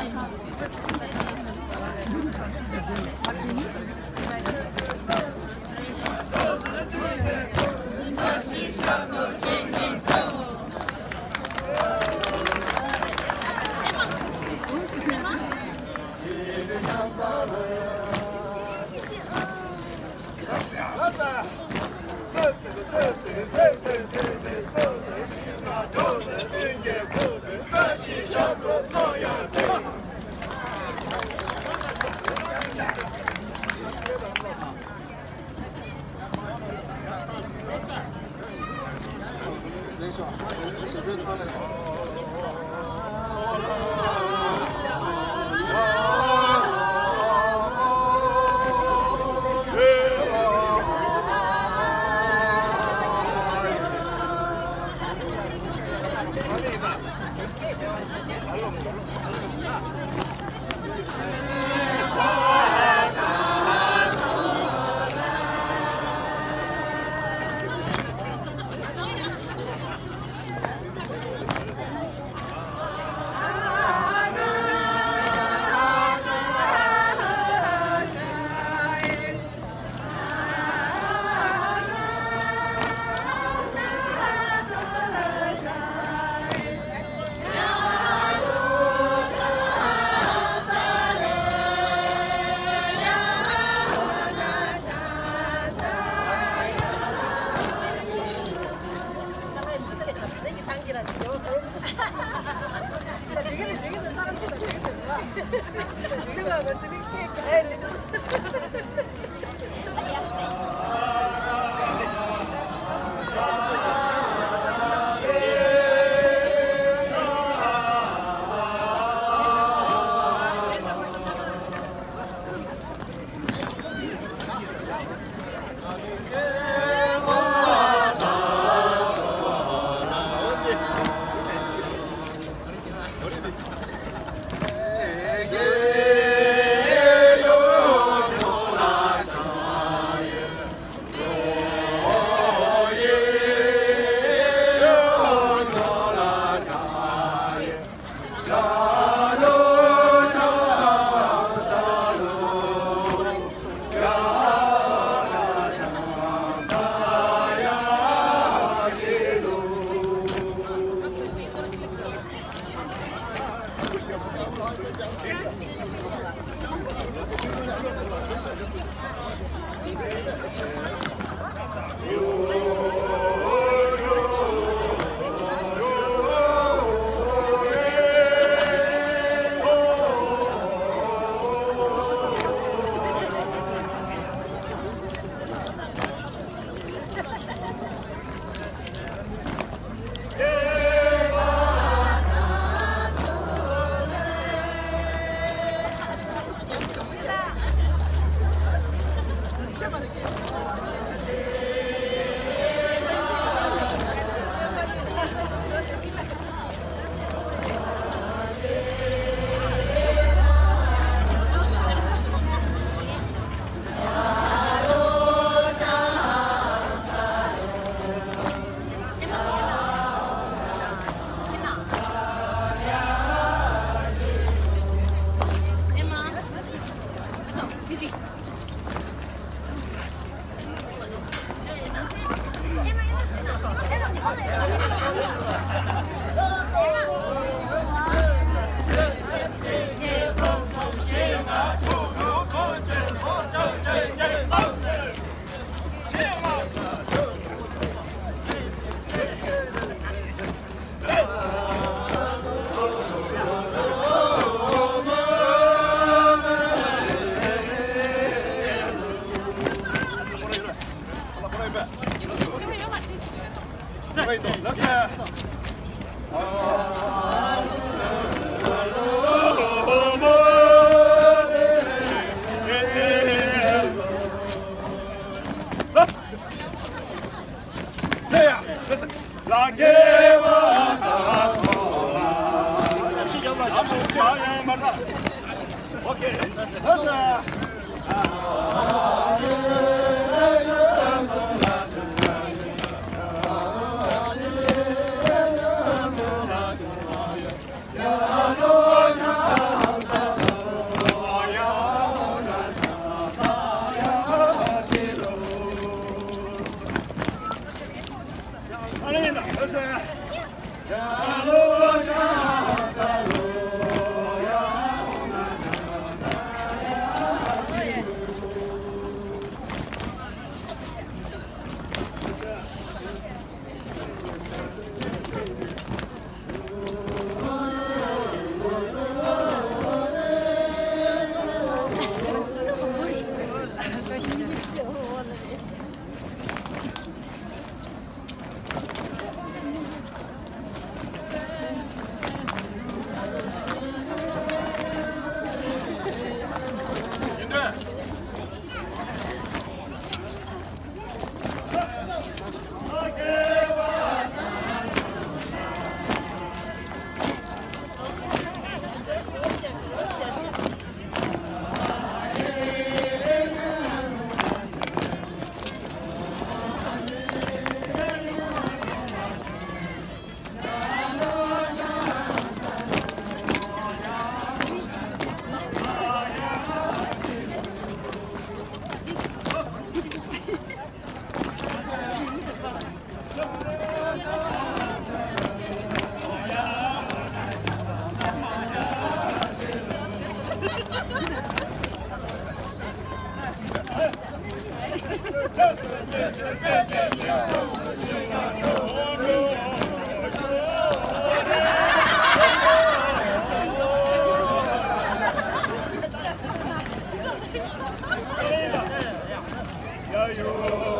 Save, save, save, save, save, save. 没事啊，我我手机都放那。这个我这个太可爱了，都是。Yeah. ます Jaya.